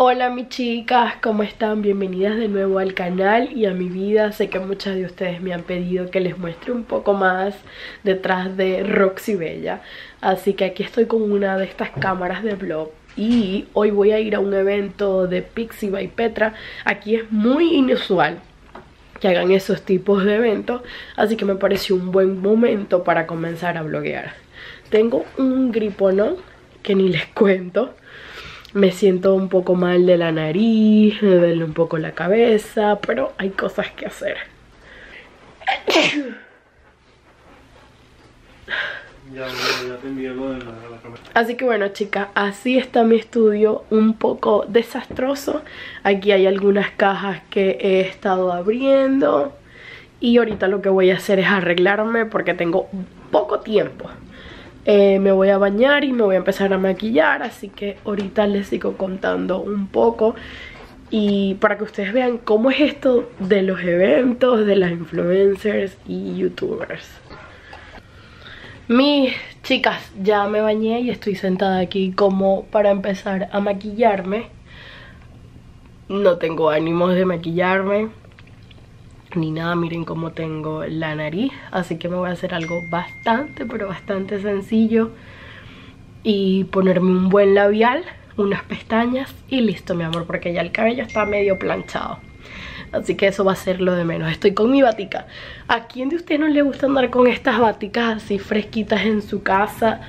Hola mis chicas, ¿cómo están? Bienvenidas de nuevo al canal y a mi vida. Sé que muchas de ustedes me han pedido que les muestre un poco más detrás de Roxy Bella. Así que aquí estoy con una de estas cámaras de vlog Y hoy voy a ir a un evento de Pixie by Petra. Aquí es muy inusual que hagan esos tipos de eventos Así que me pareció un buen momento para comenzar a bloguear. Tengo un griponón que ni les cuento me siento un poco mal de la nariz, me duele un poco la cabeza, pero hay cosas que hacer. Así que bueno chicas, así está mi estudio un poco desastroso. Aquí hay algunas cajas que he estado abriendo Y ahorita lo que voy a hacer es arreglarme porque tengo poco tiempo eh, me voy a bañar y me voy a empezar a maquillar Así que ahorita les sigo contando un poco. Y para que ustedes vean cómo es esto de los eventos, de las influencers y youtubers. Mis chicas, ya me bañé y estoy sentada aquí como para empezar a maquillarme. No tengo ánimos de maquillarme ni nada, miren cómo tengo la nariz Así que me voy a hacer algo bastante, pero bastante sencillo Y ponerme un buen labial, unas pestañas y listo mi amor Porque ya el cabello está medio planchado. Así que eso va a ser lo de menos. Estoy con mi batica. ¿A quién de ustedes no le gusta andar con estas baticas así fresquitas en su casa?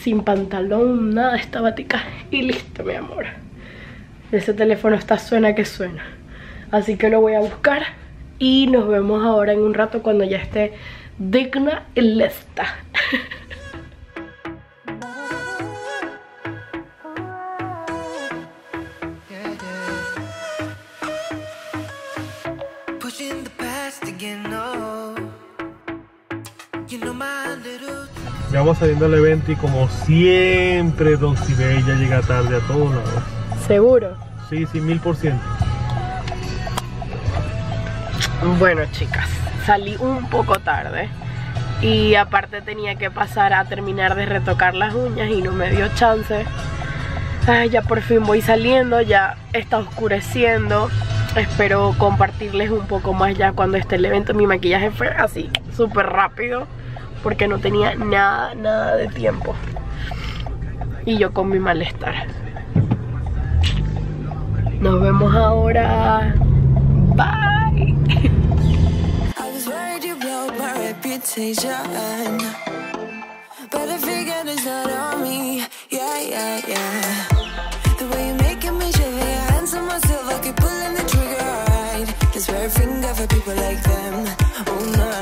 Sin pantalón, nada, esta batica Y listo mi amor. Ese teléfono está suena que suena Así que lo voy a buscar y nos vemos ahora en un rato cuando ya esté digna y lista. Ya vamos saliendo al evento y como siempre Don Bella llega tarde a todos lados. ¿Seguro? Sí, sí, mil por ciento. Bueno chicas, salí un poco tarde y aparte tenía que pasar a terminar de retocar las uñas y no me dio chance. ya por fin voy saliendo, ya está oscureciendo. Espero compartirles un poco más ya cuando esté el evento. Mi maquillaje fue así, súper rápido porque no tenía nada, nada de tiempo. Y yo con mi malestar. Nos vemos ahora. Bye. Reputation. But I figured it's not on me. Yeah, yeah, yeah. The way you're making me shiver, your hands on myself, I keep pulling the trigger. Right, this very finger for people like them. Oh no,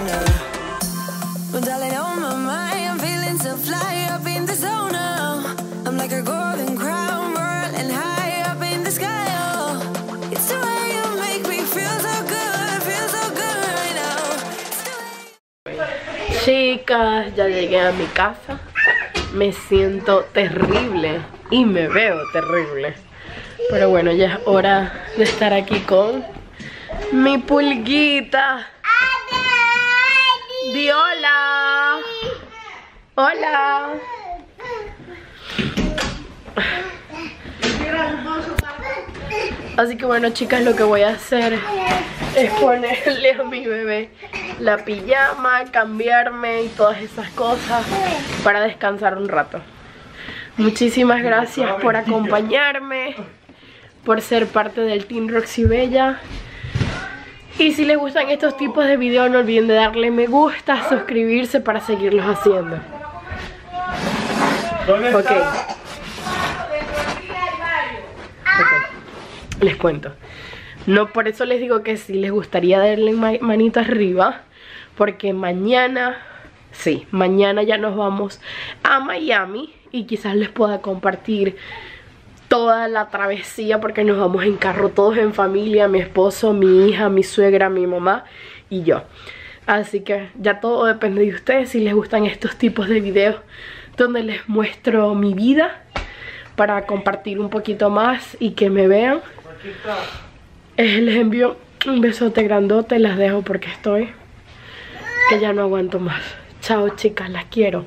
Chicas, ya llegué a mi casa. Me siento terrible y me veo terrible. Pero bueno, ya es hora de estar aquí con mi pulguita. Di hola. Hola. Así que bueno chicas, lo que voy a hacer es ponerle a mi bebé la pijama, cambiarme y todas esas cosas para descansar un rato. Muchísimas gracias por acompañarme, por ser parte del Team Roxy Bella. Y si les gustan estos tipos de videos no olviden de darle me gusta, suscribirse para seguirlos haciendo. Ok. Les cuento. No, por eso les digo que si les gustaría darle manito arriba. Porque mañana, sí, mañana ya nos vamos a Miami. Y quizás les pueda compartir toda la travesía porque nos vamos en carro todos en familia, mi esposo, mi hija, mi suegra, mi mamá y yo. Así que ya todo depende de ustedes si les gustan estos tipos de videos donde les muestro mi vida para compartir un poquito más y que me vean. Eh, les envío un besote grandote, las dejo porque estoy ya no aguanto más. Chao chicas, las quiero.